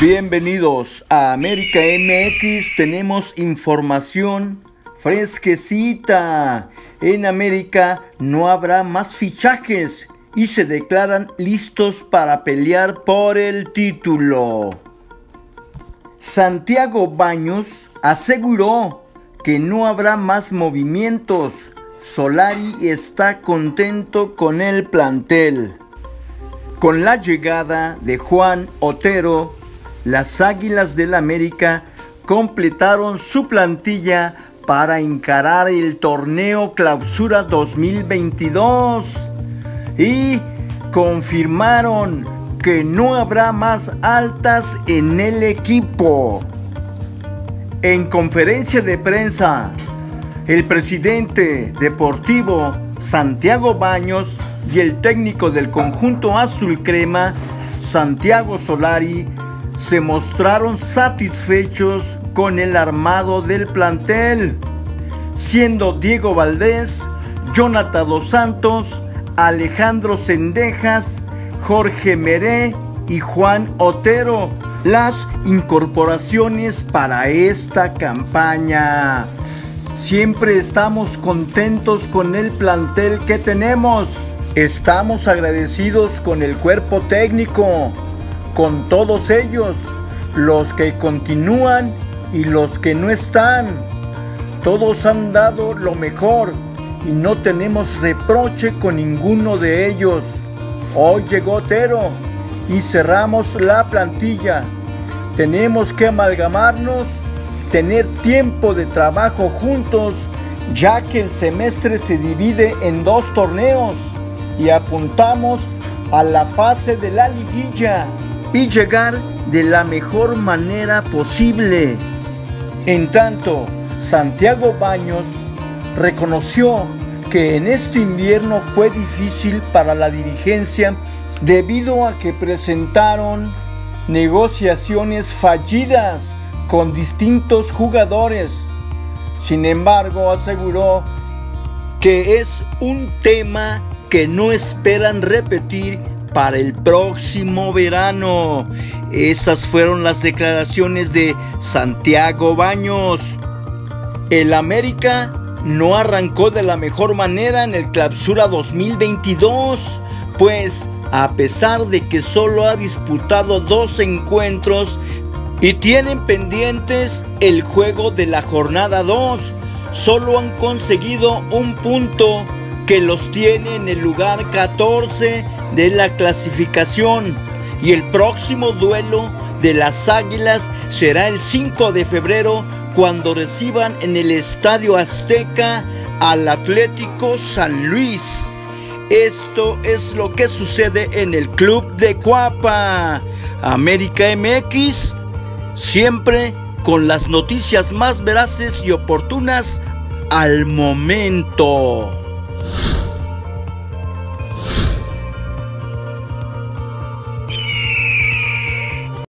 Bienvenidos a América MX. Tenemos información fresquecita. En América no habrá más fichajes y se declaran listos para pelear por el título. Santiago Baños aseguró que no habrá más movimientos. Solari está contento con el plantel. Con la llegada de Juan Otero, las Águilas del América completaron su plantilla para encarar el torneo Clausura 2022 y confirmaron que no habrá más altas en el equipo. En conferencia de prensa, el presidente deportivo Santiago Baños y el técnico del conjunto azul crema, Santiago Solari, se mostraron satisfechos con el armado del plantel, siendo Diego Valdés, Jonathan Dos Santos, Alejandro Sendejas, Jorge Meré y Juan Otero las incorporaciones para esta campaña. Siempre estamos contentos con el plantel que tenemos. Estamos agradecidos con el cuerpo técnico, con todos ellos, los que continúan y los que no están. Todos han dado lo mejor y no tenemos reproche con ninguno de ellos. Hoy llegó Otero y cerramos la plantilla. Tenemos que amalgamarnos, tener tiempo de trabajo juntos, ya que el semestre se divide en dos torneos y apuntamos a la fase de la liguilla y llegar de la mejor manera posible. En tanto, Santiago Baños reconoció que en este invierno fue difícil para la dirigencia debido a que presentaron negociaciones fallidas con distintos jugadores. Sin embargo, aseguró que es un tema que no esperan repetir para el próximo verano. Esas fueron las declaraciones de Santiago Baños. El América no arrancó de la mejor manera en el Clausura 2022, pues a pesar de que solo ha disputado dos encuentros y tienen pendientes el juego de la jornada 2, solo han conseguido un punto que los tiene en el lugar 14 de la clasificación y el próximo duelo de las Águilas será el 5 de febrero cuando reciban en el Estadio Azteca al Atlético San Luis. Esto es lo que sucede en el Club de Cuapa. América MX, siempre con las noticias más veraces y oportunas al momento.